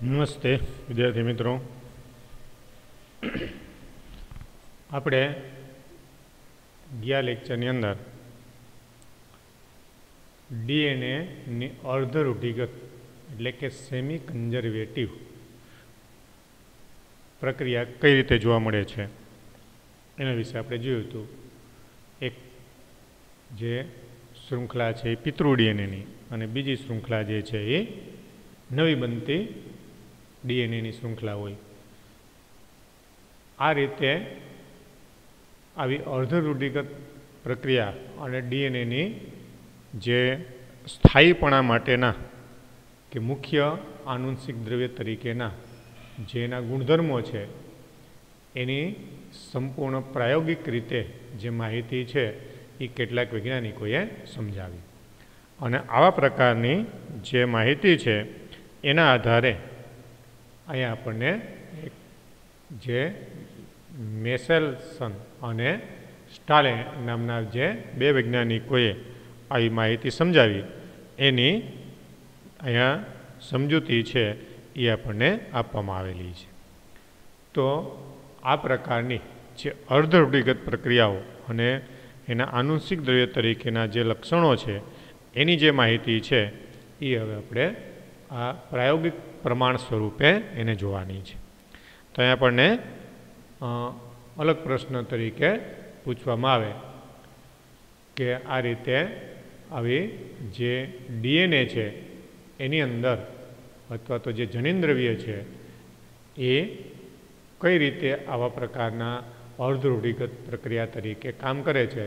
નમસ્તે, વિદ્યાર્થી મિત્રો. આપણે ગયા લેક્ચરની અંદર ડીએનએની અર્ધરૂઢિગત, એટલે કે સેમી કન્ઝર્વેટિવ પ્રક્રિયા કઈ રીતે જોવા મળે છે, એના વિશે આપણે જોયું હતું. એક જે શૃંખલા છે એ પિતૃ ડીએનએની અને બીજી શૃંખલા જે છે એ નવી બનતી ડીએનએની શૃંખલા હોય. આ રીતે આવી અર્ધરૂઢિગત પ્રક્રિયા અને ડીએનએની જે સ્થાયીપણા માટેના કે મુખ્ય આનુંશિક દ્રવ્ય તરીકેના જેના ગુણધર્મો છે, એની સંપૂર્ણ પ્રાયોગિક રીતે જે માહિતી છે એ કેટલાક વૈજ્ઞાનિકોએ સમજાવી. અને આવા પ્રકારની જે માહિતી છે, એના આધારે અહીંયા આપણને એક જે મેસેલસન અને સ્ટાલે નામના જે બે વૈજ્ઞાનિકોએ આવી માહિતી સમજાવી. એની અહીંયા સમજૂતી છે એ આપણને આપવામાં આવેલી છે. તો આ પ્રકારની જે અર્ધરૂઢિગત પ્રક્રિયાઓ અને એના આનુષિક દ્રવ્ય તરીકેના જે લક્ષણો છે, એની જે માહિતી છે, એ હવે આપણે આ પ્રાયોગિક પ્રમાણ સ્વરૂપે એને જોવાની છે. તો અહીં આપણને અલગ પ્રશ્ન તરીકે પૂછવામાં આવે કે આ રીતે આવી જે ડીએનએ છે, એની અંદર અથવા તો જે જનીન્દ્રવ્ય છે, એ કઈ રીતે આવા પ્રકારના અર્ધરૂઢિગત પ્રક્રિયા તરીકે કામ કરે છે,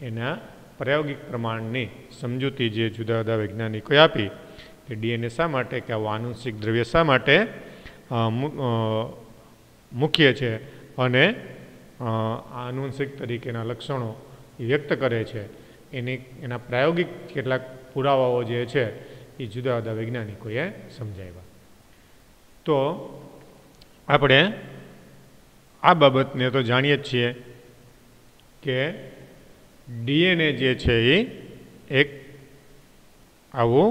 એના પ્રાયોગિક પ્રમાણની સમજૂતી જે જુદા જુદા વૈજ્ઞાનિકોએ આપી કે ડીએનએ શા માટે કે આવું આનુંશિક દ્રવ્ય શા માટે મુખ્ય છે અને આનુંશિક તરીકેના લક્ષણો વ્યક્ત કરે છે. એની, એના પ્રાયોગિક કેટલાક પુરાવાઓ જે છે એ જુદા જુદા વૈજ્ઞાનિકોએ સમજાવ્યા. તો આપણે આ બાબતને તો જાણીએ જ છીએ કે ડીએનએ જે છે એ એક આવું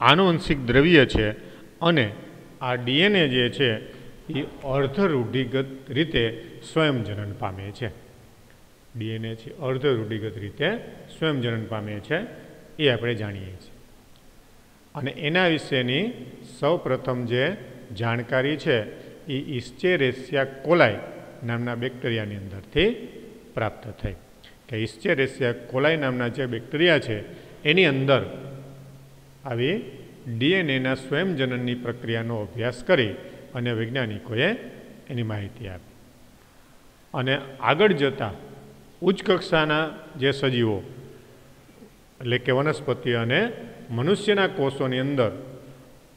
આનુવંશિક દ્રવ્ય છે અને આ ડીએનએ જે છે એ અર્ધરૂઢિગત રીતે સ્વયંજનન પામે છે. ડીએનએ છે અર્ધરૂઢિગત રીતે સ્વયંજનન પામે છે એ આપણે જાણીએ છીએ. અને એના વિશેની સૌપ્રથમ જે જાણકારી છે એ ઇસ્ચેરેસિયા કોલાઈ નામના બેક્ટેરિયાની અંદરથી પ્રાપ્ત થઈ. કે ઇસ્ચેરેસિયા કોલાઈ નામના જે બેક્ટેરિયા છે એની અંદર આવી ડીએનએના સ્વયંજનનની પ્રક્રિયાનો અભ્યાસ કરી અને વૈજ્ઞાનિકોએ એની માહિતી આપી. અને આગળ જતાં ઉચ્ચ કક્ષાના જે સજીવો, એટલે કે વનસ્પતિ અને મનુષ્યના કોષોની અંદર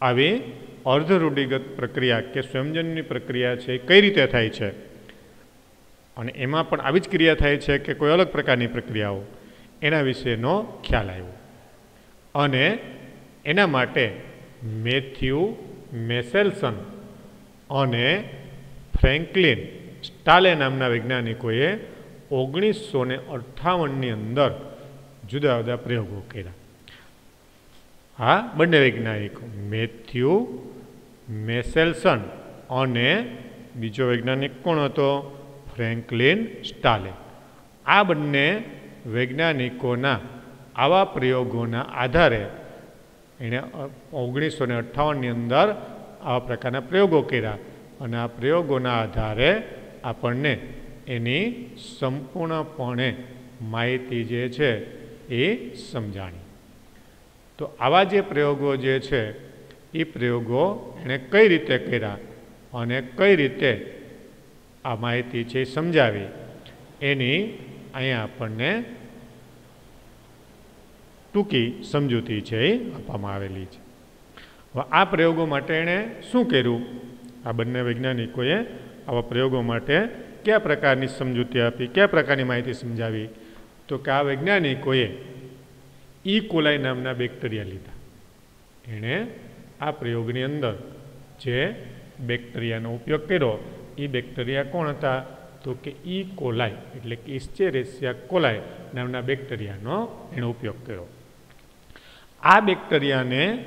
આવી અર્ધરૂઢિગત પ્રક્રિયા કે સ્વયંજનની પ્રક્રિયા છે કઈ રીતે થાય છે? અને એમાં પણ આવી જ ક્રિયા થાય છે કે કોઈ અલગ પ્રકારની પ્રક્રિયાઓ? એના વિશેનો ખ્યાલ આવ્યો. અને એના માટે મેથ્યુ, મેસેલ્સન અને ફ્રેન્કલિન સ્ટાલે નામના વૈજ્ઞાનિકોએ ઓગણીસો ને અઠ્ઠાવનની અંદર જુદા જુદા પ્રયોગો કર્યા. આ બંને વૈજ્ઞાનિકો, મેથ્યુ, મેસેલ્સન અને બીજો વૈજ્ઞાનિક કોણ હતો? ફ્રેન્કલિન સ્ટાલે. આ બંને વૈજ્ઞાનિકોના આવા પ્રયોગોના આધારે એણે ઓગણીસો ને અઠ્ઠાવનની અંદર આવા પ્રકારના પ્રયોગો કર્યા. અને આ પ્રયોગોના આધારે આપણને એની સંપૂર્ણપણે માહિતી જે છે એ સમજાણી. તો આવા જે પ્રયોગો જે છે, એ પ્રયોગો એણે કઈ રીતે કર્યા અને કઈ રીતે આ માહિતી છે એ સમજાવી, એની અહીંયા આપણને ટૂંકી સમજૂતી છે એ આપવામાં આવેલી છે. હવે આ પ્રયોગો માટે એણે શું કર્યું? આ બંને વૈજ્ઞાનિકોએ આવા પ્રયોગો માટે કયા પ્રકારની સમજૂતી આપી, કયા પ્રકારની માહિતી સમજાવી? તો કે આ વૈજ્ઞાનિકોએ ઈ કોલાઈ નામના બેક્ટેરિયા લીધા. એણે આ પ્રયોગની અંદર જે બેક્ટેરિયાનો ઉપયોગ કર્યો એ બેક્ટેરિયા કોણ હતા? તો કે ઈ કોલાઈ એટલે કે ઇસ્ચેરેસિયા કોલાઈ નામના બેક્ટેરિયાનો એણે ઉપયોગ કર્યો. આ બેક્ટેરિયાને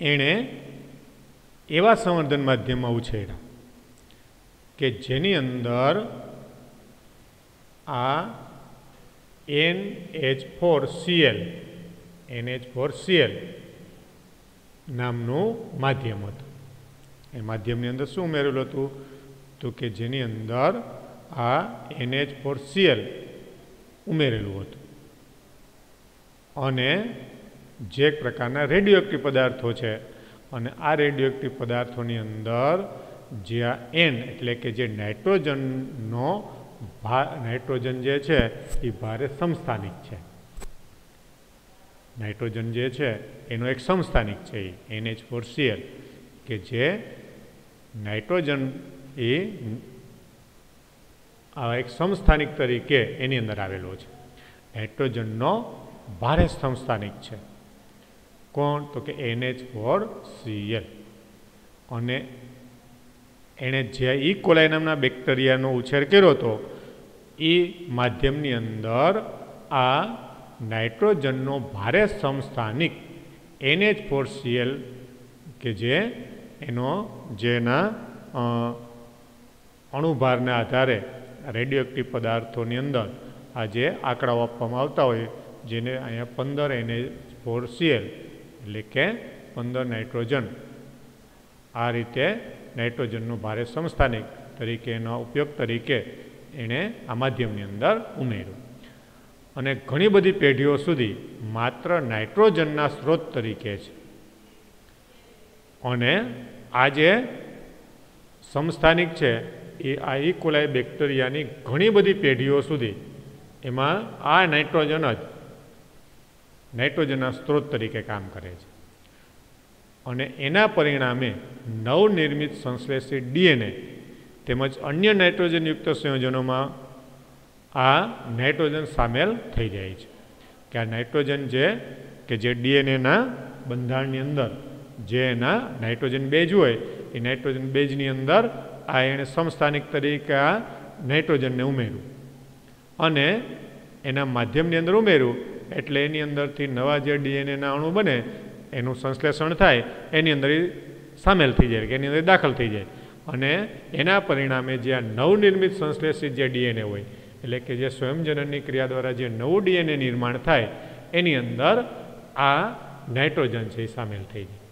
એણે એવા સંવર્ધન માધ્યમમાં ઉછેર્યા કે જેની અંદર આ N H four CL N H four CL નામનું માધ્યમ હતું. એ માધ્યમની અંદર શું ઉમેરેલું હતું? તો કે જેની અંદર આ એનએચ ફોર સીએલ ઉમેરેલું હતું. અને જે પ્રકારના રેડિયો એક્ટિવ પદાર્થો છે. અને આ રેડિયો એક્ટિવ પદાર્થોની અંદર જ્યાં એન એટલે કે જે નાઇટ્રોજનનો નાઇટ્રોજન જે છે એ ભારે સમસ્થાનિક છે. નાઇટ્રોજન જે છે એનો એક સમસ્થાનિક છે એ એનએચ ફોર સીએલ કે જે નાઇટ્રોજન એ આ એક સમસ્થાનિક તરીકે એની અંદર આવેલો છે. નાઇટ્રોજનનો ભારે સંસ્થાનિક છે. કોણ? તો કે એનએચ ફોર સીએલ. અને એણે જે ઇકોલાઈ કોલાઈ નામના બેક્ટેરિયાનો ઉછેર કર્યો હતો એ માધ્યમની અંદર આ નાઇટ્રોજનનો ભારે સમસ્થાનિક એનએચ ફોર સીએલ કે જે એનો જેના અણુભારના આધારે રેડિયોક્ટિવ પદાર્થોની અંદર આ જે આંકડાઓ આપવામાં આવતા હોય, જેને અહીંયા પંદર એને ફોર સીએલ એટલે કે પંદર નાઇટ્રોજન. આ રીતે નાઇટ્રોજનનું ભારે સંસ્થાનિક તરીકે એનો ઉપયોગ તરીકે એણે આ માધ્યમની અંદર ઉમેર્યું. અને ઘણી બધી પેઢીઓ સુધી માત્ર નાઇટ્રોજનના સ્ત્રોત તરીકે છે. અને આ જે સમસ્થાનિક છે, એ આ ઇકોલાઈ બેક્ટેરિયાની ઘણી બધી પેઢીઓ સુધી એમાં આ નાઇટ્રોજન જ નાઇટ્રોજનના સ્ત્રોત તરીકે કામ કરે છે. અને એના પરિણામે નવનિર્મિત સંશ્લેષિત ડીએનએ તેમજ અન્ય નાઇટ્રોજનયુક્ત સંયોજનોમાં આ નાઇટ્રોજન સામેલ થઈ જાય છે. કે આ નાઇટ્રોજન જે કે જે ડીએનએના બંધારણની અંદર જે એના નાઇટ્રોજન બેજ હોય, એ નાઇટ્રોજન બેજની અંદર આ એણે સમસ્થાનિક તરીકે આ નાઇટ્રોજનને ઉમેર્યું. અને એના માધ્યમની અંદર ઉમેર્યું એટલે એની અંદરથી નવા જે ડીએનએના અણુ બને, એનું સંશ્લેષણ થાય, એની અંદર સામેલ થઈ જાય, કે એની અંદર દાખલ થઈ જાય. અને એના પરિણામે જે આ નવનિર્મિત સંશ્લેષિત જે ડીએનએ હોય, એટલે કે જે સ્વયંજનનની ક્રિયા દ્વારા જે નવું ડીએનએ નિર્માણ થાય, એની અંદર આ નાઇટ્રોજન છે એ સામેલ થઈ જાય.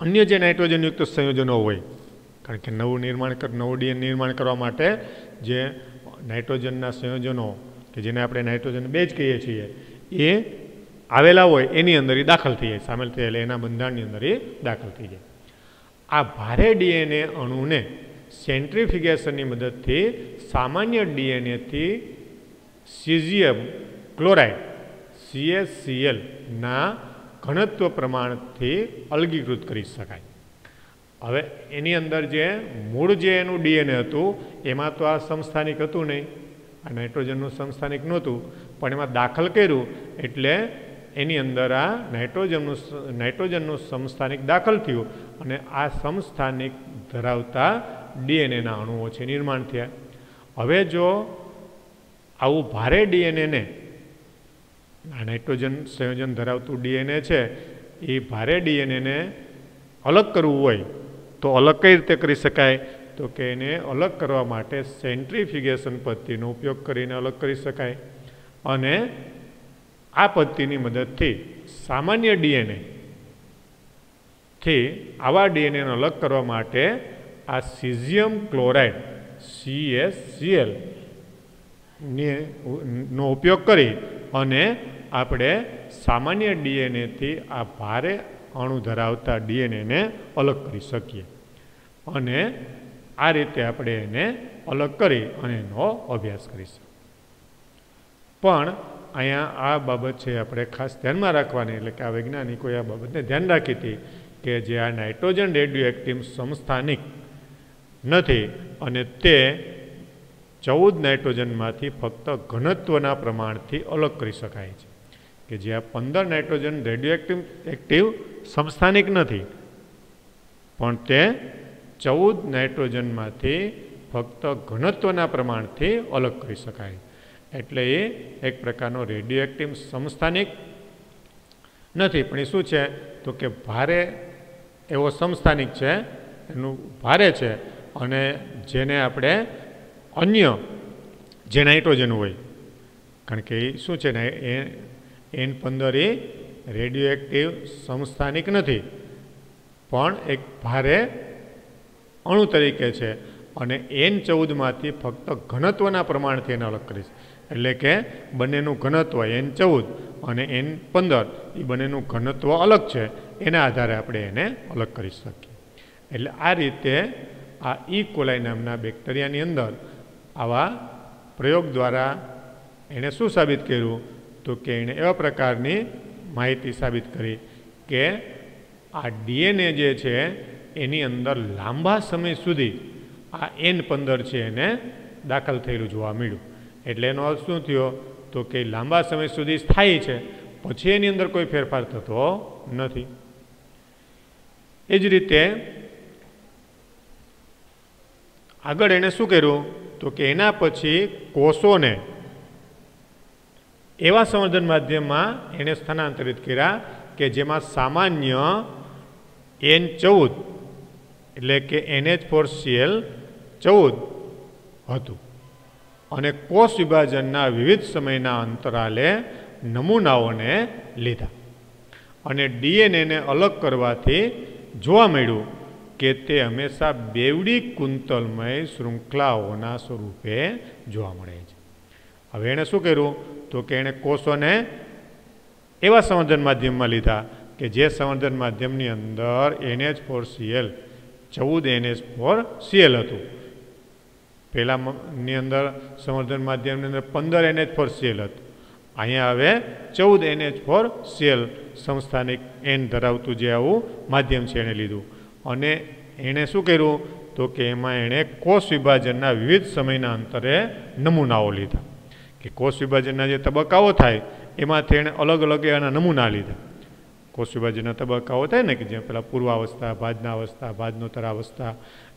અન્ય જે નાઇટ્રોજનયુક્ત સંયોજનો હોય, કારણ કે નવું નિર્માણ નવું ડીએન નિર્માણ કરવા માટે જે નાઇટ્રોજનના સંયોજનો કે જેને આપણે નાઇટ્રોજન બેજ કહીએ છીએ, એ આવેલા હોય એની અંદર એ દાખલ થઈ જાય, સામેલ થઈ એના બંધારણની અંદર એ દાખલ થઈ જાય. આ ભારે ડીએનએ અણુને સેન્ટ્રીફિગેશનની મદદથી સામાન્ય ડીએનએથી સિઝિયમ ક્લોરાઇડ સીએસસીએલના ઘનત્વ પ્રમાણથી અલગીકૃત કરી શકાય. હવે એની અંદર જે મૂળ જે એનું ડીએનએ હતું, એમાં તો આ સંસ્થાનિક હતું નહીં. આ નાઇટ્રોજનનું સંસ્થાનિક નહોતું, પણ એમાં દાખલ કર્યું એટલે એની અંદર આ નાઇટ્રોજનનું નાઇટ્રોજનનું સંસ્થાનિક દાખલ થયું અને આ સંસ્થાનિક ધરાવતા ડીએનએના અણુઓ છે નિર્માણ થયા. હવે જો આવું ભારે ડીએનએને, આ નાઇટ્રોજન સંયોજન ધરાવતું ડીએનએ છે, એ ભારે ડીએનએને અલગ કરવું હોય તો અલગ કઈ રીતે કરી શકાય? તો કે એને અલગ કરવા માટે સેન્ટ્રીફ્યુગેશન પદ્ધતિનો ઉપયોગ કરીને અલગ કરી શકાય. અને આ પદ્ધતિની મદદથી સામાન્ય ડીએનએ થી આવા ડીએનએને અલગ કરવા માટે આ સિઝિયમ ક્લોરાઇડ સીએસસીએલ નો ઉપયોગ કરી અને આપણે સામાન્ય ડીએનએથી આ ભારે અણુ ધરાવતા ડીએનએને અલગ કરી શકીએ. અને આ રીતે આપણે એને અલગ કરી અને એનો અભ્યાસ કરીશું. પણ અહીંયા આ બાબત છે આપણે ખાસ ધ્યાનમાં રાખવાની, એટલે કે આ વૈજ્ઞાનિકોએ આ બાબતને ધ્યાન રાખી હતી કે જે આ નાઇટ્રોજન રેડિયો એક્ટિવ સમસ્થાનિક નથી અને તે ચૌદ નાઇટ્રોજનમાંથી ફક્ત ઘનત્વના પ્રમાણથી અલગ કરી શકાય છે. કે જે આ પંદર નાઇટ્રોજન રેડિયો એક્ટિવ સમસ્થાનિક નથી, પણ તે ચૌદ નાઇટ્રોજનમાંથી ફક્ત ઘનત્વના પ્રમાણથી અલગ કરી શકાય. એટલે એ એક પ્રકારનો રેડિયો એક્ટિવ સમસ્થાનિક નથી. પણ એ શું છે? તો કે ભારે એવો સંસ્થાનિક છે, એનું ભારે છે, અને જેને આપણે અન્ય જે નાઇટ્રોજન હોય, કારણ કે એ શું છે ને, એ એન પંદર એ રેડિયો એક્ટિવ સંસ્થાનિક નથી, પણ એક ભારે અણુ તરીકે છે. અને એન ચૌદમાંથી ફક્ત ઘનત્વના પ્રમાણથી એને અલગ કરીશ. એટલે કે બંનેનું ઘનત્વ એન ચૌદ અને એન પંદર એ બંનેનું ઘનત્વ અલગ છે. એના આધારે આપણે એને અલગ કરી શકીએ. એટલે આ રીતે આ ઈ કોલાઈ નામના બેક્ટેરિયાની અંદર આવા પ્રયોગ દ્વારા એણે શું સાબિત કર્યું? તો કે એણે એવા પ્રકારની માહિતી સાબિત કરી કે આ ડીએનએ જે છે એની અંદર લાંબા સમય સુધી આ એન પંદર છે એને દાખલ થયેલું જોવા મળ્યું. એટલે એનો અર્થ શું થયો? તો કે લાંબા સમય સુધી સ્થાયી છે. પછી એની અંદર કોઈ ફેરફાર થતો નથી. એ જ રીતે આગળ એણે શું કર્યું? તો કે એના પછી કોષોને એવા સંવર્ધન માધ્યમમાં એણે સ્થાનાંતરિત કર્યા કે જેમાં સામાન્ય એન ચૌદ એટલે કે એનએચ ફોર સીએલ ચૌદ હતું. અને કોષ વિભાજનના વિવિધ સમયના અંતરાલે નમૂનાઓને લીધા. અને ડીએનએને અલગ કરવાથી જોવા મળ્યું કે તે હંમેશા બેવડી કુંતલમય શૃંખલાઓના સ્વરૂપે જોવા મળે છે. હવે એણે શું કર્યું? તો કે એણે કોષોને એવા સંવર્ધન માધ્યમમાં લીધા કે જે સંવર્ધન માધ્યમની અંદર એનએચ ફોર સીએલ ચૌદ એનએચ ફોર સીએલ હતું. પહેલાંની અંદર સંવર્ધન માધ્યમની અંદર પંદર એનએચ ફોર સીએલ હતું. અહીંયા હવે ચૌદ એનએચ ફોર સીએલ સંસ્થાનિક એન ધરાવતું જે આવું માધ્યમ છે એણે લીધું. અને એણે શું કર્યું? તો કે એમાં એણે કોષ વિભાજનના વિવિધ સમયના અંતરે નમૂનાઓ લીધા. કે કોષ વિભાજનના જે તબક્કાઓ થાય, એમાંથી એણે અલગ અલગ એના નમૂના લીધા. કોષ વિભાજનના તબક્કાઓ થાય ને કે જે પેલા પૂર્વાવસ્થા ભાજના અવસ્થા ભાજનોત્તર અવસ્થા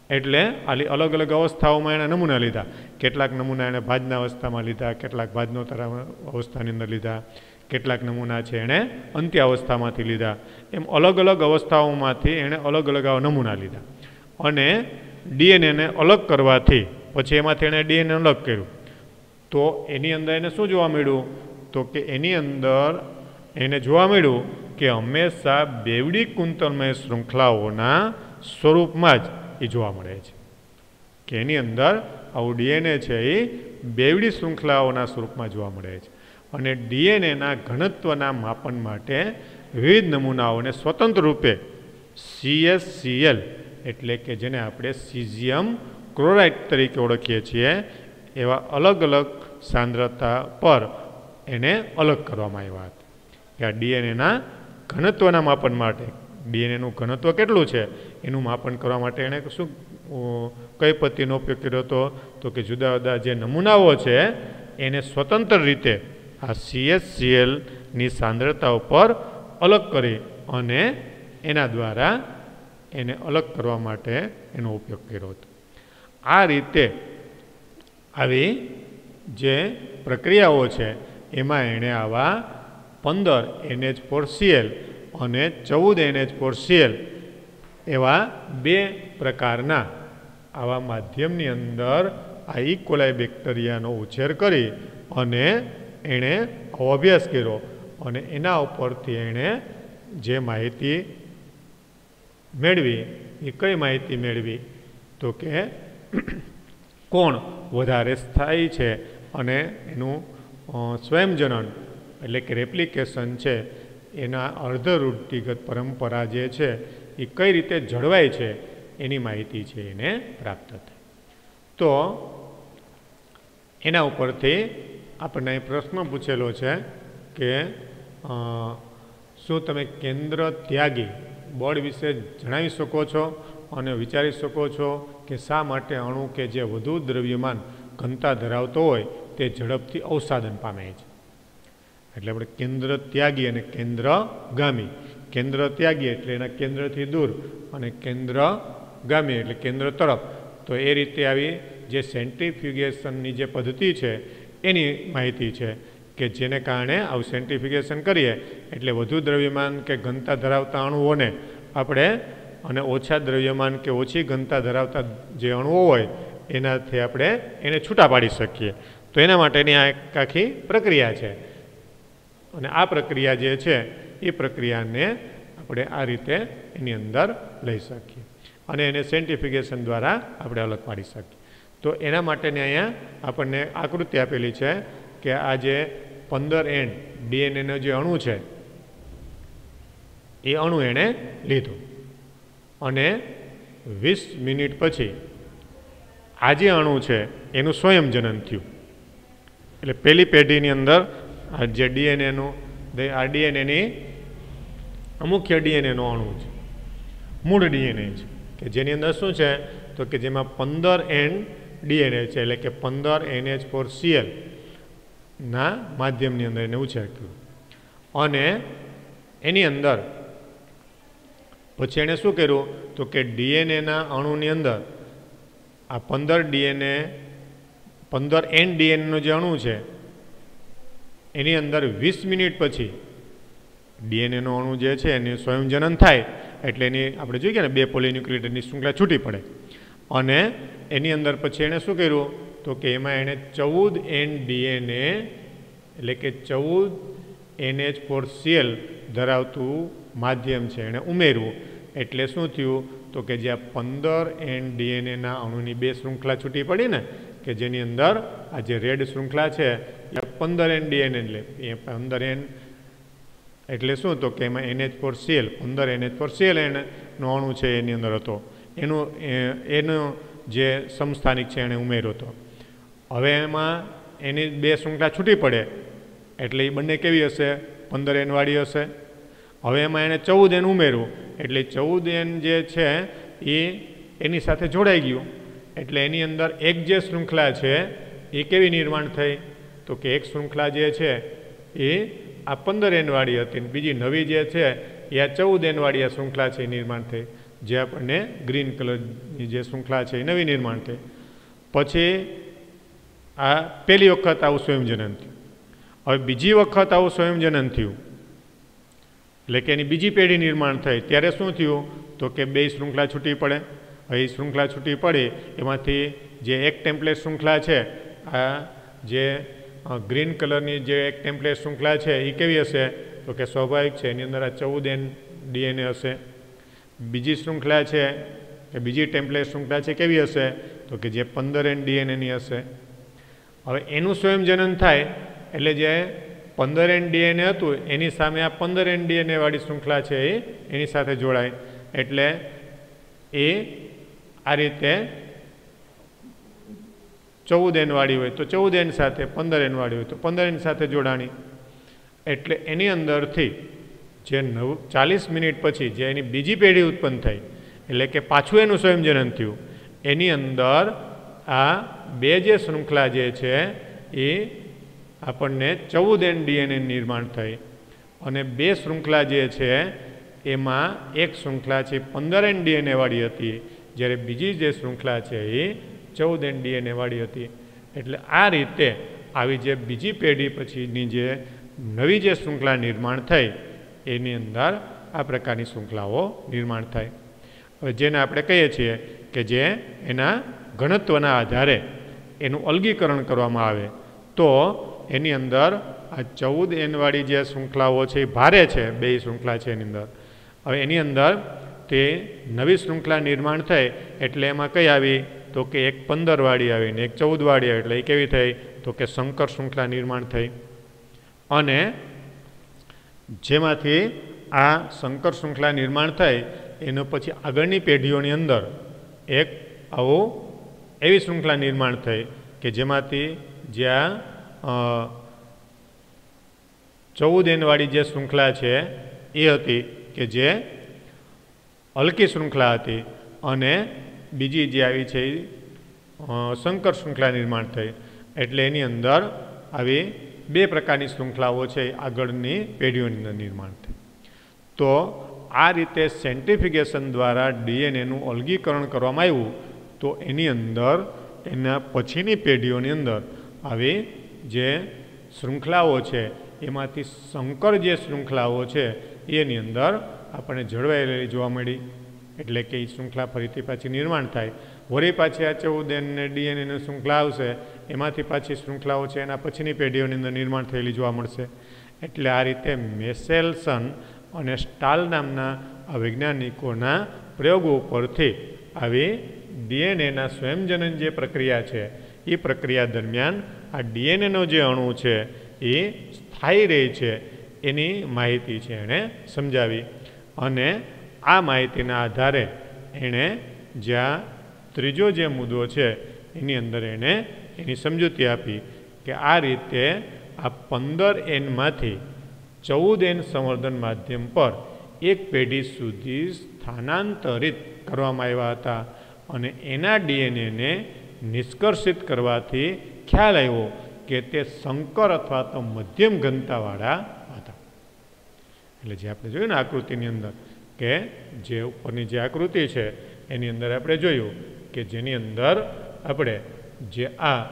એટલે આલી અલગ અલગ અવસ્થાઓમાં એણે નમૂના લીધા. કેટલાક નમૂના એણે ભાજના અવસ્થામાં લીધા, કેટલાક ભાજનોત્તર અવસ્થાની અંદર લીધા, કેટલાક નમૂના છે એણે અંત્ય અવસ્થામાંથી લીધા. એમ અલગ અલગ અવસ્થાઓમાંથી એણે અલગ અલગ નમૂના લીધા. અને ડીએનએને અલગ કરવાથી, પછી એમાંથી એણે ડીએનએ અલગ કર્યું. તો એની અંદર એને શું જોવા મળ્યું? તો કે એની અંદર એને જોવા મળ્યું કે હંમેશા બેવડી કુંતલમય શૃંખલાઓના સ્વરૂપમાં જ એ જોવા મળે છે. કે એની અંદર આવું ડીએનએ છે એ બેવડી શૃંખલાઓના સ્વરૂપમાં જોવા મળે છે. અને ડીએનએના ઘનત્વના માપન માટે વિવિધ નમૂનાઓને સ્વતંત્ર રૂપે સીએસસીએલ એટલે કે જેને આપણે સીઝિયમ ક્લોરાઇડ તરીકે ઓળખીએ છીએ, એવા અલગ અલગ સાંદ્રતા પર એને અલગ કરવામાં આવ્યા હતા. કે આ ડીએનએના ઘનત્વના માપન માટે. ડીએનએનું ઘનત્વ કેટલું છે? એનું માપન કરવા માટે એણે શું કઈ પદ્ધતિનો ઉપયોગ કર્યો હતો? તો કે જુદા જુદા જે નમૂનાઓ છે, એને સ્વતંત્ર રીતે આ સીએસસીએલની સાંદ્રતા ઉપર અલગ કરી અને એના દ્વારા એને અલગ કરવા માટે એનો ઉપયોગ કર્યો હતો. આ રીતે આવી જે પ્રક્રિયાઓ છે, એમાં એણે આવા પંદર એનએચ ફોર સીએલ અને ચૌદ એનએચ ફોર સીએલ એવા બે પ્રકારના. આવા માધ્યમની અંદર આ ઇકોલાઈ બેક્ટેરિયાનો ઉછેર કરી અને એણે અભ્યાસ કર્યો અને એના ઉપરથી એણે જે માહિતી મેળવી, એ કઈ માહિતી મેળવી? તો કે કોણ વધારે સ્થાયી છે અને એનું સ્વયંજનન એટલે કે રેપ્લિકેશન છે, એના અર્ધરૂઢિગત પરંપરા જે છે, એ કઈ રીતે જળવાય છે, એની માહિતી છે એને પ્રાપ્ત થઈ તો એના ઉપરથી આપણને પ્રશ્ન પૂછેલો છે કે શું તમે કેન્દ્ર ત્યાગી બળ વિશે જણાવી શકો છો અને વિચારી શકો છો કે શા માટે અણુ કે જે વધુ દ્રવ્યમાન ઘનતા ધરાવતો હોય તે ઝડપથી અવસાદન પામે છે? એટલે આપણે કેન્દ્ર ત્યાગી અને કેન્દ્ર ગામી. કેન્દ્ર ત્યાગી એટલે એના કેન્દ્રથી દૂર અને કેન્દ્ર ગામી એટલે કેન્દ્ર તરફ. તો એ રીતે આવી જે સેન્ટ્રીફ્યુગેશનની જે પદ્ધતિ છે, એની માહિતી છે કે જેને કારણે આવું સેન્ટ્રીફિકેશન કરીએ. એટલે વધુ દ્રવ્યમાન કે ઘનતા ધરાવતા અણુઓને આપણે અને ઓછા દ્રવ્યમાન કે ઓછી ઘનતા ધરાવતા જે અણુઓ હોય, એનાથી આપણે એને છૂટા પાડી શકીએ. તો એના માટેની આ એક આખી પ્રક્રિયા છે. અને આ પ્રક્રિયા જે છે, એ પ્રક્રિયાને આપણે આ રીતે એની અંદર લઈ શકીએ. અને એને સેન્ટિફિકેશન દ્વારા આપણે અલગ પાડી શકીએ. તો એના માટેની અહીંયા આપણને આકૃતિ આપેલી છે કે આ જે પંદર એન્ડ ડીએનએનો જે અણુ છે, એ અણુ એણે લીધું. અને વીસ મિનિટ પછી આ જે અણુ છે, એનું સ્વયં જનન થયું. એટલે પહેલી પેઢીની અંદર જે ડીએનએનું આ ડીએનએની મુખ્ય ડીએનએનો અણુ છે. મૂળ ડીએનએ છે. કે જેની અંદર શું છે? તો કે જેમાં પંદર એન ડીએનએ છે, એટલે કે પંદર એનએચ ફોર સીએલ ના માધ્યમની અંદર એને ઉછેર્યું અને એની અંદર પછી એણે શું કર્યું? તો કે ડીએનએના અણુની અંદર આ પંદર ડીએનએ, પંદર એન ડીએનએનો જે અણુ છે એની અંદર વીસ મિનિટ પછી ડીએનએનો અણુ જે છે એને સ્વયંજનન થાય એટલે એની આપણે જોઈએ ને બે પોલીન્યુક્લિએટની શૃંખલા છૂટી પડે. અને એની અંદર પછી એણે શું કર્યું? તો કે એમાં એણે ચૌદ એન ડીએનએ એટલે કે ચૌદ એનએચ ફોર સીએલ ધરાવતું માધ્યમ છે એણે ઉમેરવું એટલે શું થયું? તો કે જ્યાં પંદર એન ડીએનએના અણુની બે શૃંખલા છૂટી પડી ને, કે જેની અંદર આ જે રેડ શૃંખલા છે પંદર એન ડીએનએ એટલે, એ પંદર એન એટલે શું તો કે એમાં એનએચ ફોર સીએલ પંદર એનએચ ફોર સીએલ એનો અણુ છે એની અંદર હતો. એનું એનો જે સમસ્થાનિક છે એણે ઉમેર્યો હતો. હવે એમાં એની બે શૃંખલા છૂટી પડે, એટલે એ બંને કેવી હશે? પંદર એનવાળી હશે. હવે એમાં એણે ચૌદ એન ઉમેર્યું, એટલે ચૌદ એન જે છે એ એની સાથે જોડાઈ ગયું. એટલે એની અંદર એક જે શૃંખલા છે, એ કેવી નિર્માણ થઈ? તો કે એક શૃંખલા જે છે એ આ પંદર એનવાળી હતી બીજી નવી જે છે એ આ ચૌદ એનવાળી આ શૃંખલા છે એ નિર્માણ થઈ. જે આપણને ગ્રીન કલરની જે શૃંખલા છે એ નવી નિર્માણ થઈ. પછી આ પહેલી વખત આવું સ્વયંજનન થયું. હવે બીજી વખત આવું સ્વયંજનન થયું. એટલે કે એની બીજી પેઢી નિર્માણ થઈ. ત્યારે શું થયું? તો કે બે શૃંખલા છૂટી પડે. હવે એ શૃંખલા છૂટી પડે, એમાંથી જે એક ટેમ્પલેટ શૃંખલા છે, આ જે ગ્રીન કલરની જે એક ટેમ્પલેટ શૃંખલા છે એ કેવી હશે? તો કે સ્વાભાવિક છે, એની અંદર આ ચૌદ એન ડીએનએ હશે. બીજી શૃંખલા છે કે બીજી ટેમ્પલેટ શૃંખલા છે, કેવી હશે? તો કે જે પંદર એન ડીએનએની હશે. હવે એનું સ્વયંજનન થાય, એટલે જે પંદર એન ડીએનએ હતું, એની સામે આ પંદર એન ડીએનએ વાળી શૃંખલા છે, એ એની સાથે જોડાય. એટલે એ આ રીતે ચૌદ એનવાળી હોય તો ચૌદ એન સાથે પંદર એનવાળી હોય તો પંદર એન સાથે જોડાણી. એટલે એની અંદરથી જે નવ ચાલીસ મિનિટ પછી જે એની બીજી પેઢી ઉત્પન્ન થઈ, એટલે કે પાછું એનું સ્વયંજનન થયું, એની અંદર આ બે જે શૃંખલા જે છે એ આપણને ચૌદ એન ડીએનએ નિર્માણ થઈ. અને બે શૃંખલા જે છે એમાં એક શૃંખલા છે પંદર એન ડીએનએવાળી હતી, જ્યારે બીજી જે શૃંખલા છે એ ચૌદ એન ડીએનએ વાળી હતી. એટલે આ રીતે આવી જે બીજી પેઢી પછીની જે નવી જે શૃંખલા નિર્માણ થઈ, એની અંદર આ પ્રકારની શૃંખલાઓ નિર્માણ થાય. હવે જેને આપણે કહીએ છીએ કે જે એના ઘણત્વના આધારે એનું અલગીકરણ કરવામાં આવે, તો એની અંદર આ ચૌદ એનવાળી જે શૃંખલાઓ છે એ ભારે છે, બે શૃંખલા છે એની અંદર. હવે એની અંદર તે નવી શૃંખલા નિર્માણ થઈ, એટલે એમાં કઈ આવી? તો કે એક પંદર વાળી આવી ને એક ચૌદ વાળી આવી એટલે એ કેવી થઈ, તો કે શંકર શૃંખલા નિર્માણ થઈ. અને જેમાંથી આ શંકર શૃંખલા નિર્માણ થઈ, એનો પછી આગળની પેઢીઓની અંદર એક આવું એવી શૃંખલા નિર્માણ થઈ કે જેમાંથી જ્યાં ચૌદ એનવાળી જે શૃંખલા છે એ હતી કે જે હલકી શૃંખલા હતી અને બીજી જે આવી છે શંકર શૃંખલા નિર્માણ થઈ. એટલે એની અંદર આવી બે પ્રકારની શૃંખલાઓ છે આગળની પેઢીઓની અંદર નિર્માણ થઈ. તો આ રીતે સેન્ટિફિકેશન દ્વારા ડીએનએનું અલગીકરણ કરવામાં આવ્યું, તો એની અંદર, એના પછીની પેઢીઓની અંદર આવી જે શૃંખલાઓ છે, એમાંથી શંકર જે શૃંખલાઓ છે, એની અંદર આપણને જળવાયેલી જોવા મળી. એટલે કે એ શૃંખલા ફરીથી પાછી નિર્માણ થાય. વળી પાછી આ ચૌદ એનને ડીએનએની શૃંખલા આવશે, એમાંથી પાછી શૃંખલાઓ છે, એના પછીની પેઢીઓની અંદર નિર્માણ થયેલી જોવા મળશે. એટલે આ રીતે મેસેલ્સન અને સ્ટાલ નામના આ વૈજ્ઞાનિકોના પ્રયોગો પરથી આવી ડીએનએના સ્વયંજનન જે પ્રક્રિયા છે એ પ્રક્રિયા દરમિયાન આ ડીએનએનો જે અણુ છે, એ સ્થાયી રહે છે. એની માહિતી છે એણે સમજાવી. અને આ માહિતીના આધારે એણે જ્યાં ત્રીજો જે મુદ્દો છે એની અંદર એણે એની સમજૂતી આપી કે આ રીતે આ પંદર એનમાંથી ચૌદ એન સંવર્ધન માધ્યમ પર એક પેઢી સુધી સ્થાનાંતરિત કરવામાં આવ્યા હતા અને એના ડીએનએને નિષ્કર્ષિત કરવાથી ખ્યાલ આવ્યો કે તે સંકર અથવા તો મધ્યમ ઘનતાવાળા હતા. એટલે જે આપણે જોયું ને આકૃતિની અંદર કે જે ઉપરની જે આકૃતિ છે, એની અંદર આપણે જોયું કે જેની અંદર આપણે જે આ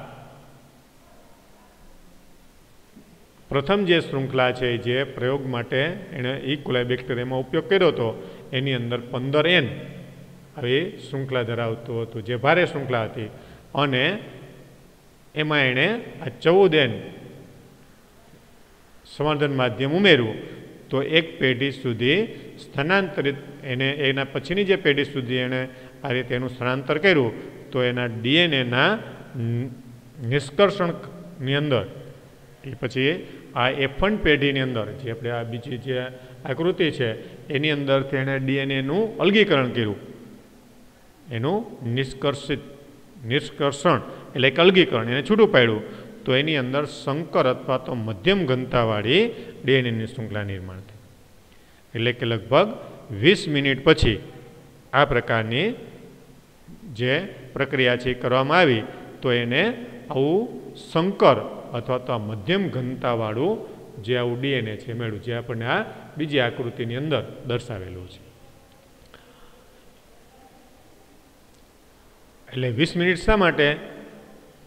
પ્રથમ જે શૃંખલા છે, જે પ્રયોગ માટે એણે ઇકોલાઈ બેક્ટેરિયામાં ઉપયોગ કર્યો હતો, એની અંદર પંદર એન આવી શૃંખલા ધરાવતું હતું, જે ભારે શૃંખલા હતી. અને એમાં એણે આ ચૌદ એન સંવર્ધન માધ્યમ ઉમેર્યું. તો એક પેઢી સુધી સ્થાનાંતરિત એને, એના પછીની જે પેઢી સુધી એણે આ રીતે એનું સ્થળાંતર કર્યું, તો એના ડીએનએના નિષ્કર્ષણની અંદર, એ પછી આ એફન પેઢીની અંદર, જે આપણે આ બીજી જે આકૃતિ છે, એની અંદર તેણે ડીએનએનું અલગીકરણ કર્યું. એનું નિષ્કર્ષિત, નિષ્કર્ષણ, એટલે એક અલગીકરણ, એને છૂટું પાડ્યું. તો એની અંદર સંકર અથવા તો મધ્યમ ઘનતાવાળી ડીએનએની શૃંખલા નિર્માણ થઈ. એટલે કે લગભગ વીસ મિનિટ પછી આ પ્રકારની જે પ્રક્રિયા છે કરવામાં આવી, તો એને આવું સંકર અથવા તો આ મધ્યમ ઘનતાવાળું જે આવું ડીએનએ છે મેળવું, જે આપણને આ બીજી આકૃતિની અંદર દર્શાવેલું છે. એટલે વીસ મિનિટ શા માટે?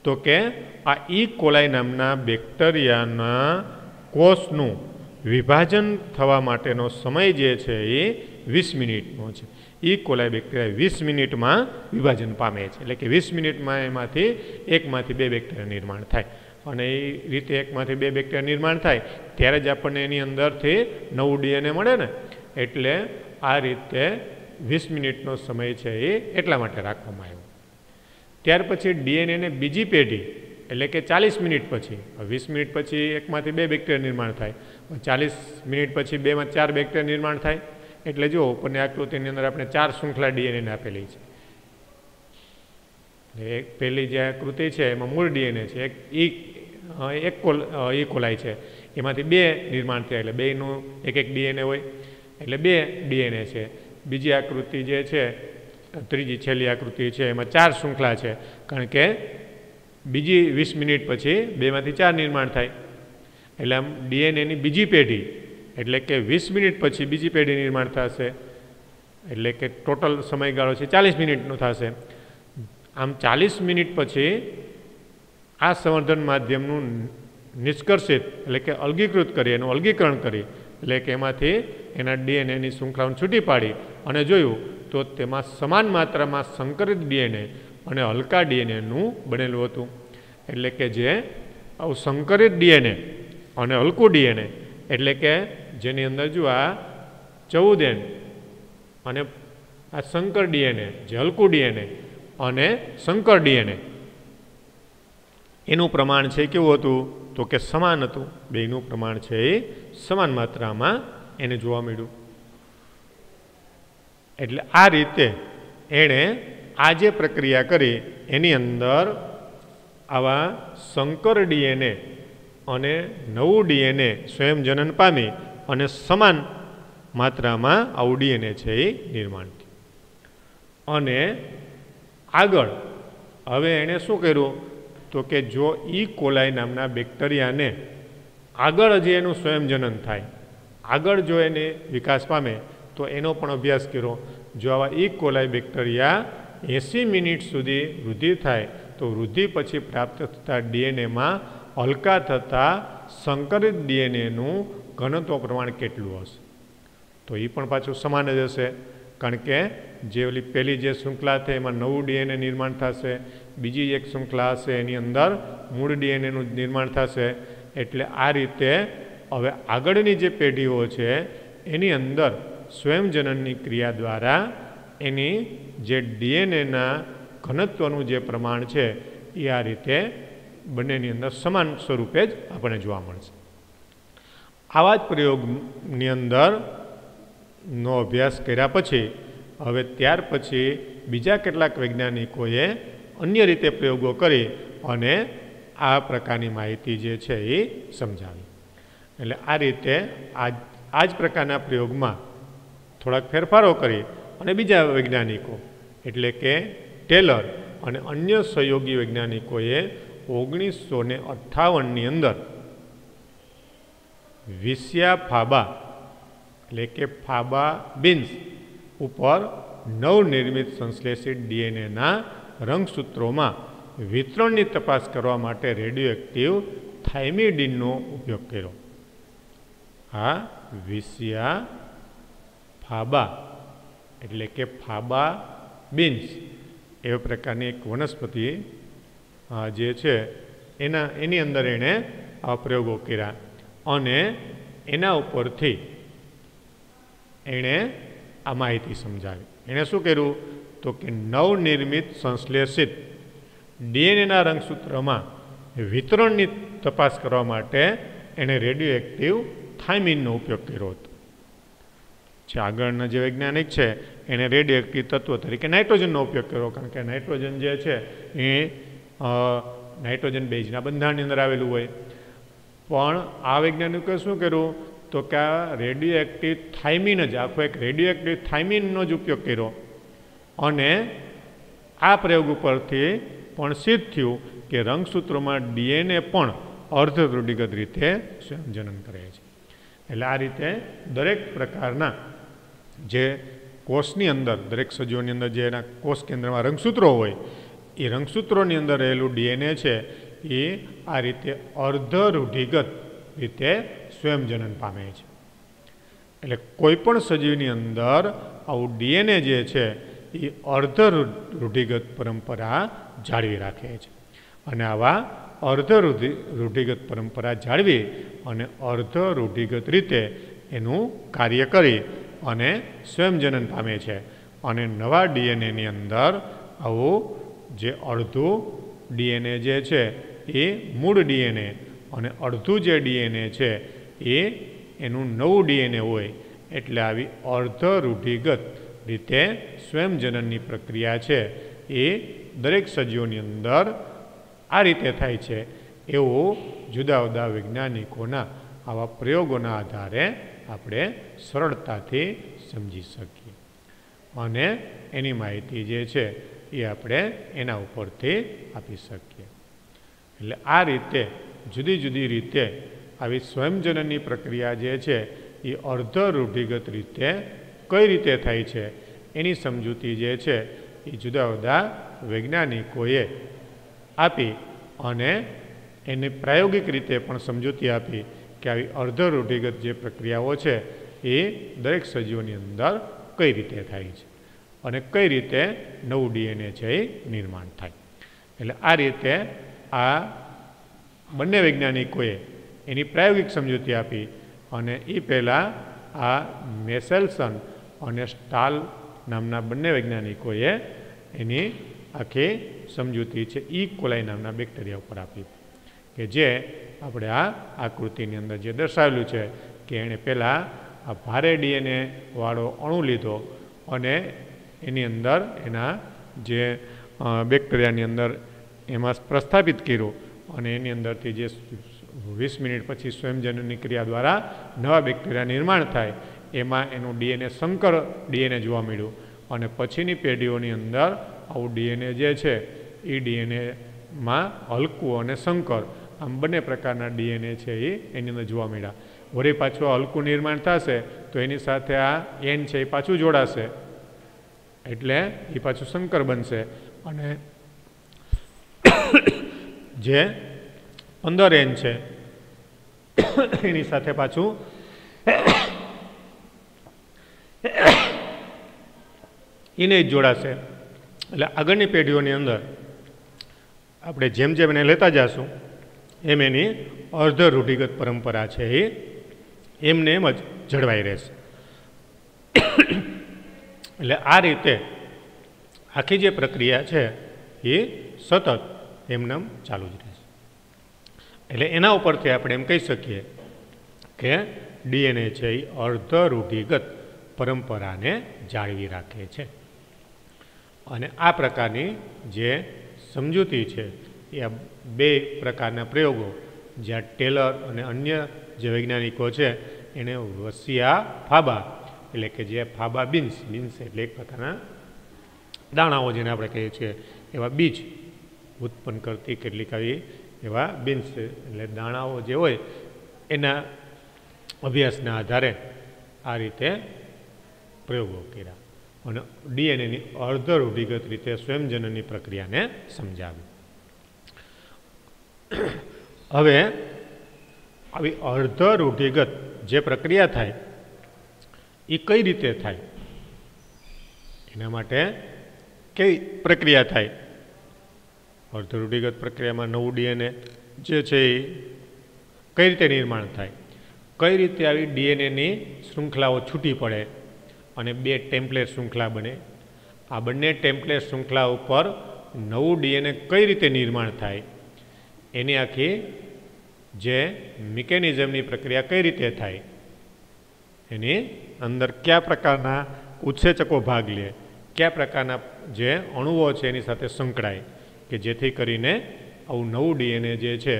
તો કે આ ઈ કોલાઈ નામના બેક્ટેરિયાના કોષનું વિભાજન થવા માટેનો સમય જે છે એ વીસ મિનિટનો છે. ઈ કોલાઈ બેક્ટેરિયા વીસ મિનિટમાં વિભાજન પામે છે. એટલે કે વીસ મિનિટમાં એમાંથી એકમાંથી બે બેક્ટેરિયા નિર્માણ થાય. અને એ રીતે એકમાંથી બે બેક્ટેરિયા નિર્માણ થાય, ત્યારે જ આપણને એની અંદરથી નવું ડીએનએ મળે ને. એટલે આ રીતે વીસ મિનિટનો સમય છે એ એટલા માટે રાખવામાં આવ્યો. ત્યાર પછી ડીએનએને બીજી પેઢી, એટલે કે ચાલીસ મિનિટ પછી વીસ મિનિટ પછી એકમાંથી બે બેક્ટેરિયા નિર્માણ થાય. ચાલીસ મિનિટ પછી બેમાં ચાર બેક્ટેરિયા નિર્માણ થાય. એટલે જુઓ ઉપરની આકૃતિની અંદર આપણે ચાર શૃંખલા ડીએનએને આપેલી છે. એક પહેલી જે આકૃતિ છે, એમાં મૂળ ડીએનએ છે. એક ઈ એક કોલ ઈ કોલાય છે. એમાંથી બે નિર્માણ થયા, એટલે બેનું એક એક ડીએનએ હોય. એટલે બે ડીએનએ છે. બીજી આકૃતિ જે છે, ત્રીજી છેલ્લી આકૃતિ છે, એમાં ચાર શૃંખલા છે. કારણ કે બીજી વીસ મિનિટ પછી બેમાંથી ચાર નિર્માણ થાય. એટલે આમ ડીએનએની બીજી પેઢી, એટલે કે વીસ મિનિટ પછી બીજી પેઢી નિર્માણ થશે, એટલે કે ટોટલ સમયગાળો છે ચાલીસ મિનિટનો થશે. આમ ચાલીસ મિનિટ પછી આ સંવર્ધન માધ્યમનું નિષ્કર્ષિત, એટલે કે અલગીકૃત કરી, એનું અલગીકરણ કરી, એટલે કે એમાંથી એના ડીએનએની શૃંખલાઓને છૂટી પાડી અને જોયું તો તેમાં સમાન માત્રામાં સંકરિત ડીએનએ અને હલકા ડીએનએનું બનેલું હતું. એટલે કે જે આવું સંકરિત ડીએનએ અને હલકું ડીએનએ. એટલે કે જેની અંદર જો આ ચૌદ એન અને આ શંકર ડીએનએ, જે હલકું ડીએનએ અને શંકર ડીએનએ. એનું પ્રમાણ છે કેવું હતું? તો કે સમાન હતું. બેનું પ્રમાણ છે એ સમાન માત્રામાં એને જોવા મળ્યું. એટલે આ રીતે એણે આ જે પ્રક્રિયા કરી, એની અંદર આવા શંકર ડીએનએ અને નવું ડીએનએ સ્વયંજનન પામી અને સમાન માત્રામાં આવું ડીએનએ છે એ નિર્માણ અને આગળ, હવે એણે શું કર્યું? તો કે જો ઈ કોલાઈ નામના બેક્ટેરિયાને આગળ જે એનું સ્વયં જનન થાય, આગળ જો એને વિકાસ પામે, તો એનો પણ અભ્યાસ કર્યો. જો આવા ઈ કોલાઈ બેક્ટેરિયા એંસી મિનિટ સુધી વૃદ્ધિ થાય, તો વૃદ્ધિ પછી પ્રાપ્ત થતા ડીએનએમાં હલકા થતાં સંકરિત ડીએનએનું ઘનત્વ પ્રમાણ કેટલું હશે? તો એ પણ પાછું સમાન જ હશે. કારણ કે જે ઓલી પહેલી જે શૃંખલા છે, એમાં નવું ડીએનએ નિર્માણ થશે. બીજી એક શૃંખલા હશે, એની અંદર મૂળ ડીએનએનું નિર્માણ થશે. એટલે આ રીતે હવે આગળની જે પેઢીઓ છે, એની અંદર સ્વયંજનનની ક્રિયા દ્વારા એની જે ડીએનએના ઘનત્વનું જે પ્રમાણ છે, એ આ રીતે બંનેની અંદર સમાન સ્વરૂપે જ આપણને જોવા મળશે. આવા જ પ્રયોગની અંદર નો અભ્યાસ કર્યા પછી, હવે ત્યાર પછી બીજા કેટલાક વૈજ્ઞાનિકોએ અન્ય રીતે પ્રયોગો કરી અને આ પ્રકારની માહિતી જે છે એ સમજાવી. એટલે આ રીતે આ આ જ પ્રકારના પ્રયોગમાં થોડાક ફેરફારો કરી અને બીજા વૈજ્ઞાનિકો, એટલે કે ટેલર અને અન્ય સહયોગી વૈજ્ઞાનિકોએ ઓગણીસો ને અઠ્ઠાવનની અંદર વિસ્યા ફાબા, એટલે કે ફાબા બિન્સ, ઉપર નવનિર્મિત સંશ્લેષિત ડીએનએના રંગસૂત્રોમાં વિતરણની તપાસ કરવા માટે રેડિયો એક્ટિવ થાઇમિડીનનો ઉપયોગ કર્યો. આ વિસિયા ફાબા, એટલે કે ફાબા બીન્સ, એવા પ્રકારની એક વનસ્પતિ જે છે, એના, એની અંદર એણે આ પ્રયોગો કર્યા. અને એના ઉપરથી એણે આ માહિતી સમજાવી. એણે શું કર્યું? તો કે નવનિર્મિત સંશ્લેષિત ડીએનએના રંગસૂત્રમાં વિતરણની તપાસ કરવા માટે એણે રેડિયો એક્ટિવ થાઇમિનનો ઉપયોગ કર્યો હતો. જે આગળના જે વૈજ્ઞાનિક છે, એણે રેડિયો એક્ટિવ તત્વ તરીકે નાઇટ્રોજનનો ઉપયોગ કર્યો, કારણ કે નાઇટ્રોજન જે છે, એ નાઇટ્રોજન બેઝના બંધારણની અંદર આવેલું હોય. પણ આ વૈજ્ઞાનિકોએ શું કર્યું? તો કે આ રેડિયો એક્ટિવ થાઇમિન જ, આખો એક રેડિયો એક્ટિવ થાઇમિનનો જ ઉપયોગ કર્યો. અને આ પ્રયોગ ઉપરથી પણ સિદ્ધ થયું કે રંગસૂત્રોમાં ડીએનએ પણ અર્ધ રૂઢિગત રીતે સ્વયંજનન કરે છે. એટલે આ રીતે દરેક પ્રકારના જે કોષની અંદર, દરેક સજીવોની અંદર જે એના કોષ કેન્દ્રમાં રંગસૂત્રો હોય એ રંગસૂત્રોની અંદર રહેલું ડીએનએ છે, એ આ રીતે અર્ધ રૂઢિગત રીતે સ્વયંજનન પામે છે. એટલે કોઈ પણ સજીવની અંદર આવું ડીએનએ જે છે, એ અર્ધ રૂઢિગત પરંપરા જાળવી રાખે છે. અને આવા અર્ધ રૂઢિગત પરંપરા જાળવી અને અર્ધ રૂઢિગત રીતે એનું કાર્ય કરી અને સ્વયંજનન પામે છે. અને નવા ડીએનએની અંદર આવું જે અડધું ડીએનએ જે છે એ મૂળ ડીએનએ અને અડધું જે ડીએનએ છે એ એનું નવું ડીએનએ હોય એટલે આવી અર્ધ રૂઢિગત રીતે સ્વયંજનનની પ્રક્રિયા છે એ દરેક સજીવોની અંદર આ રીતે થાય છે એવું જુદા જુદા વૈજ્ઞાનિકોના આવા પ્રયોગોના આધારે આપણે સરળતાથી સમજી શકીએ. અને એની માહિતી જે છે એ આપણે એના ઉપરથી આપી શકીએ. એટલે આ રીતે, જુદી જુદી રીતે આવી સ્વયંજનનની પ્રક્રિયા જે છે, એ અર્ધ રૂઢિગત રીતે કઈ રીતે થાય છે, એની સમજૂતી જે છે, એ જુદા જુદા વૈજ્ઞાનિકોએ આપી અને એને પ્રાયોગિક રીતે પણ સમજૂતી આપી કે આવી અર્ધ રૂઢિગત જે પ્રક્રિયાઓ છે, એ દરેક સજીવોની અંદર કઈ રીતે થાય છે. અને કઈ રીતે નવું ડીએનએ છે એ નિર્માણ થાય. એટલે આ રીતે આ બંને વૈજ્ઞાનિકોએ એની પ્રાયોગિક સમજૂતી આપી અને એ પહેલાં આ મેસેલ્સન અને સ્ટાલ નામના બંને વૈજ્ઞાનિકોએ એની આખી સમજૂતી છે ઈ કોલાઈ નામના બેક્ટેરિયા ઉપર આપી. કે જે આપણે આ આકૃતિની અંદર જે દર્શાવેલું છે કે એણે પહેલાં આ ભારે ડીએનએ વાળો અણુ લીધો અને એની અંદર એના જે બેક્ટેરિયાની અંદર એમાં પ્રસ્થાપિત કર્યું અને એની અંદરથી જે વીસ મિનિટ પછી સ્વયંજનની ક્રિયા દ્વારા નવા બેક્ટેરિયા નિર્માણ થાય, એમાં એનું ડીએનએ સંકર ડીએનએ જોવા મળ્યું. અને પછીની પેઢીઓની અંદર આવું ડીએનએ જે છે, એ ડીએનએમાં હલકું અને સંકર, આમ બંને પ્રકારના ડીએનએ છે એ એની અંદર જોવા મળ્યા. વળી પાછું હલકું નિર્માણ થશે, તો એની સાથે આ એન છે એ પાછું જોડાશે. એટલે એ પાછું સંકર બનશે. અને જે પંદર એન છે, એની સાથે પાછું એને જ જોડાશે. એટલે આગળની પેઢીઓની અંદર આપણે જેમ જેમ એને લેતા જઈશું એમ એની અર્ધ રૂઢિગત પરંપરા છે એ, એમને એમ જ જળવાઈ રહેશે. એટલે આ રીતે આખી જે પ્રક્રિયા છે એ સતત એમનેમ ચાલુ જ રહેશે એટલે એના ઉપરથી આપણે એમ કહી શકીએ કે ડીએનએ છે એ અર્ધ રૂઢિગત પરંપરાને જાળવી રાખે છે. અને આ પ્રકારની જે સમજૂતી છે એ બે પ્રકારના પ્રયોગો જ્યાં ટેલર અને અન્ય જે વૈજ્ઞાનિકો છે એને વસિયા ફાબા એટલે કે જે ફાબા બીન્સ બીન્સ એટલે એક પ્રકારના દાણાઓ જેને આપણે કહીએ છીએ, એવા બીજ ઉત્પન્ન કરતી કેટલીક આવી એવા બીન્સ. એટલે દાણાઓ જે હોય, એના અભ્યાસના આધારે આ રીતે પ્રયોગો કર્યા અને ડીએનએની અર્ધ રૂઢિગત રીતે સ્વયંજનનની પ્રક્રિયાને સમજાવી હવે આવી અર્ધ રૂઢિગત જે પ્રક્રિયા થાય એ કઈ રીતે થાય? એના માટે કઈ પ્રક્રિયા થાય? અર્ધ રૂઢિગત પ્રક્રિયામાં નવું ડીએનએ જે છે એ કઈ રીતે નિર્માણ થાય? કઈ રીતે આવી ડીએનએની શૃંખલાઓ છૂટી પડે અને બે ટેમ્પલેટ શૃંખલા બને? આ બંને ટેમ્પલેટ શૃંખલા ઉપર નવું ડીએનએ કઈ રીતે નિર્માણ થાય? એની આખી જે મિકેનિઝમની પ્રક્રિયા કઈ રીતે થાય? એની અંદર કયા પ્રકારના ઉત્સેચકો ભાગ લે, કયા પ્રકારના જે અણુઓ છે એની સાથે સંકળાય, કે જેથી કરીને આવું નવું ડીએનએ જે છે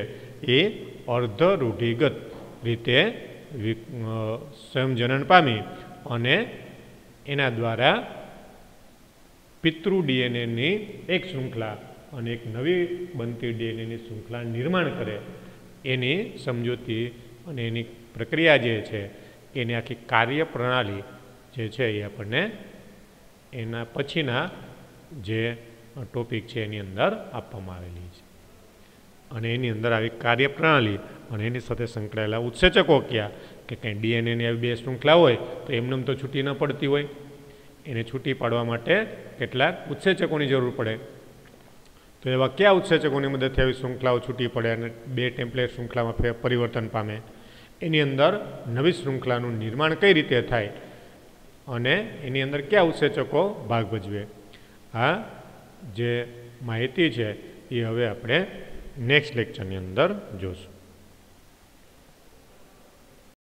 એ અર્ધ રૂઢિગત રીતે સ્વયંજનન પામી અને એના દ્વારા પિતૃ ડીએનએની એક શૃંખલા અને એક નવી બનતી ડીએનએની શૃંખલા નિર્માણ કરે એની સમજૂતી અને એની પ્રક્રિયા જે છે એની આખી કાર્ય પ્રણાલી જે છે એ આપણને એના પછીના જે ટોપિક છે એની અંદર આપવામાં આવેલી છે. અને એની અંદર આવી કાર્ય પ્રણાલી અને એની સાથે સંકળાયેલા ઉત્સેચકો કયા? કે કંઈ ડીએનએની આવી બે શૃંખલા હોય તો એમને તો છૂટી ન પડતી હોય. એને છૂટી પાડવા માટે કેટલાક ઉત્સેચકોની જરૂર પડે. તો એવા કયા ઉત્સેચકોની મદદથી આવી શૃંખલાઓ છૂટી પડે અને બે ટેમ્પલેટ શૃંખલામાં પરિવર્તન પામે? એની અંદર નવી શૃંખલાનું નિર્માણ કઈ રીતે થાય અને એની અંદર કયા ઉત્સેચકો ભાગ ભજવે. આ જે માહિતી છે એ હવે આપણે નેક્સ્ટ લેક્ચરની અંદર જોશું.